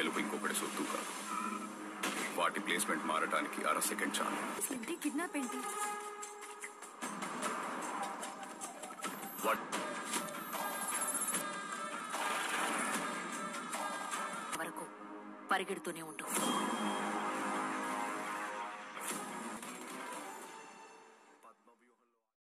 గెలుపు ఇంకొకటి సొత్తు కాదు వాటి ప్లేస్మెంట్ మారటానికి అర సెకండ్ చాలు ఏంటి కిడ్నాప్ ఏంటి వాట్ వరకు పరిగెడుతూనే ఉండు